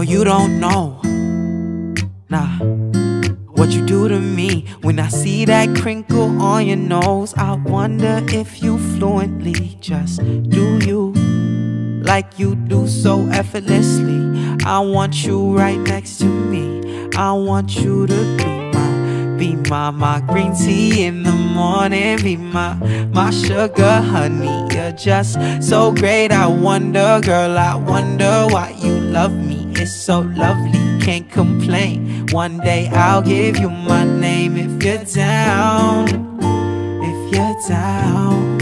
Girl, you don't know. Nah. What you do to me when I see that crinkle on your nose? I wonder if you fluently just do you like you do so effortlessly. I want you right next to me. I want you to be my, be my, my green tea in the morning. Be my, my sugar honey. You're just so great. I wonder, girl, I wonder why you love me. It's so lovely, can't complain. One day I'll give you my name if you're down. If you're down.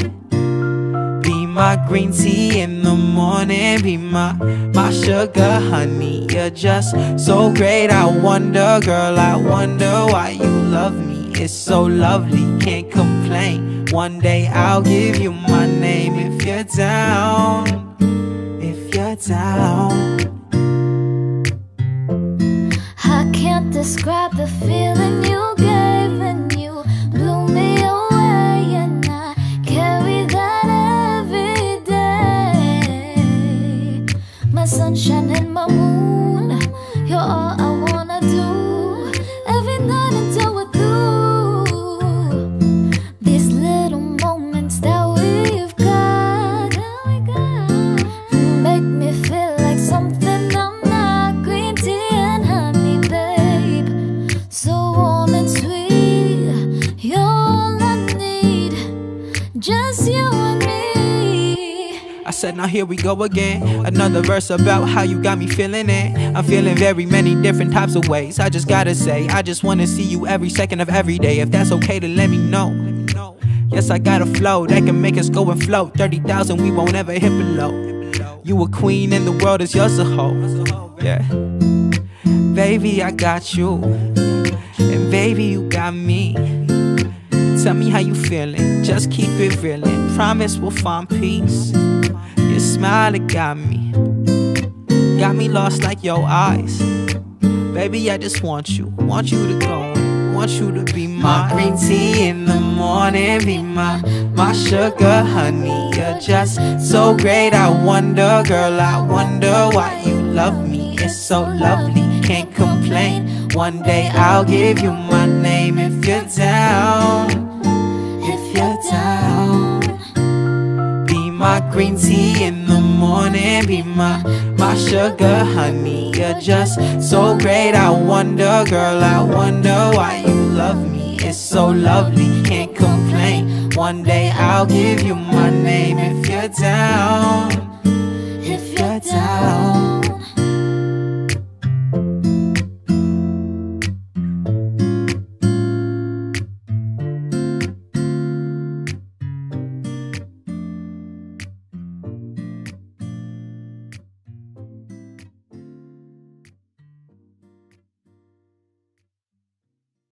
Be my green tea in the morning Be my, my sugar honey. You're just so great I wonder, girl, I wonder why you love me. It's so lovely, can't complain. One day I'll give you my name if you're down can't describe the feeling you gave Just you and me. I said, now here we go again. Another verse about how you got me feeling it. I'm feeling very many different types of ways. I just gotta say, I just wanna see you every second of every day. If that's okay, to let me know. Yes, I got a flow that can make us go and float. 30,000, we won't ever hit below. You a queen and the world is yours to hold. Yeah. Baby, I got you. And baby, you got me. Tell me how you feeling. Just keep it reelin'. Promise we'll find peace. Your smile, it got me. Got me lost like your eyes. Baby, I just want you. Want you to go. Want you to be my green tea in the morning. Be my, my sugar honey. You're just so great. I wonder, girl, I wonder why you love me. It's so lovely, can't complain. One day I'll give you my name if you're down. Green tea in the morning. Be my, my sugar honey. You're just so great. I wonder, girl, I wonder why you love me. It's so lovely, can't complain. One day I'll give you my name if you're down. If you're down.